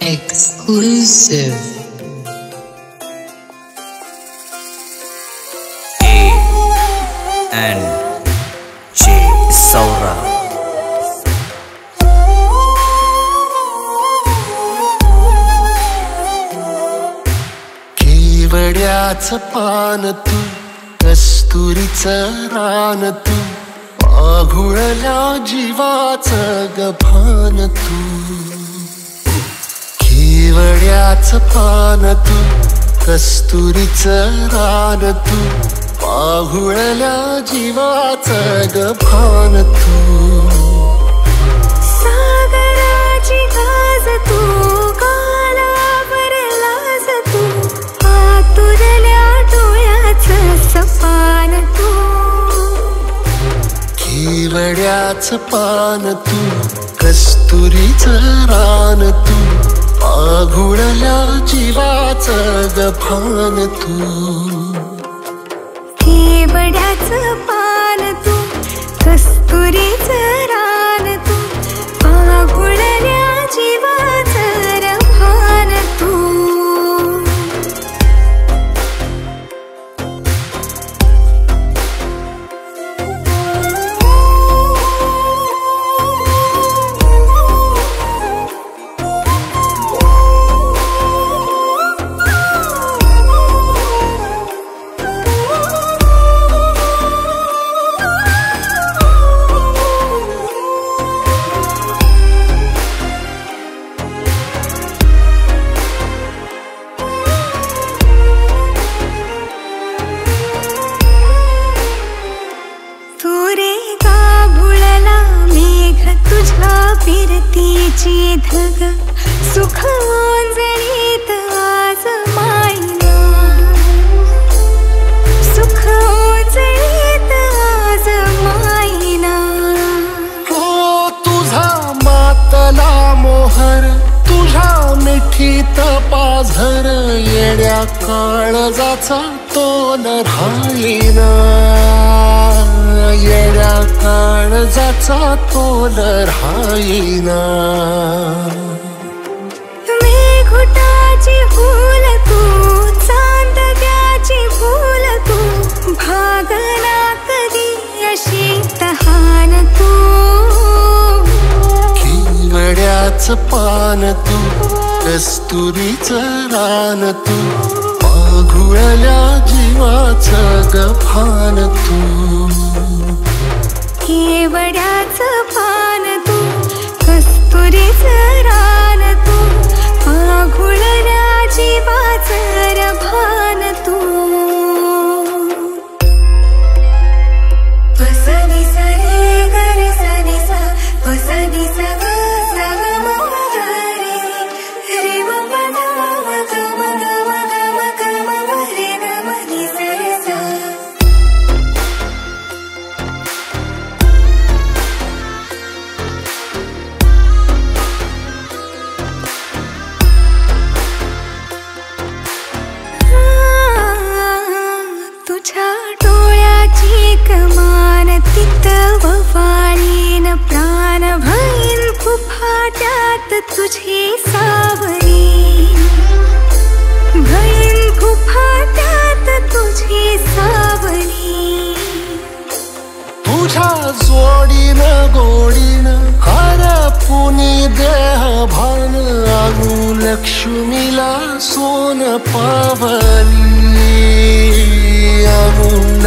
Exclusive. A and J Saura. केवड्याच पान तू कस्तुरीच रान तू आघुळल्या जीवाच गभान तू. केवड्याच पान तू कस्तुरीच रान तू पाहुळल्या जीवाच गभान तू केवड्याच पान तू कस्तुरीच रान तू आघुळल्या जीवाच गफान तू. केवड्याचं पान फिरतीची धग सुख ओंजळीत आज मायना. सुख ओंजळीत आज मायना. हो तुझा मातला मोहर तुझा मिठीत पाझर येड्या काळजाचा तो न राहिना काळजाचा तो न राहिना मेघुटाची फूल तू चांदण्याची फूल तू भागना कधी अशी तहान तू. केवड्याच पान तू कस्तुरीच रान तू पाघुळल्या जीवाच गफान तू. केवड्याचं तुझ्या डोळ्याची कमान तित ववाळीन प्राण भैन फुफाट्यात तुझी सावरी भैन फुफाट्यात तुझी सावरी तुझ्या जोडीन गोडीन हर पुनी देह भान आणू लक्ष्मीला सोन पाव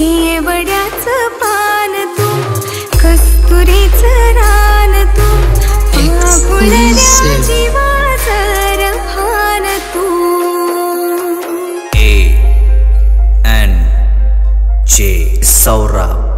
हिवड्याच पान तू कस्तुरीच रान तू आकुळल्या जीवाच रहान तू. ए एन जे सौरभ